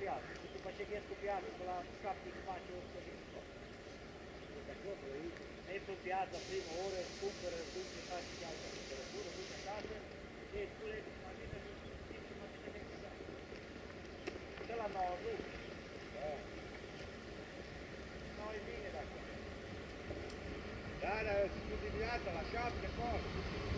scoppiato, se tu facevi a scoppiato con la scappi che faccio così. E sul piazza prima ore, scompere, tutti i fatti che hanno temperatura, tutte a casa, e tu le ma vita tutti ma vita che eh. si Ce l'hanno giù. No, il vino da qua. Dai, è deviata la sciabola e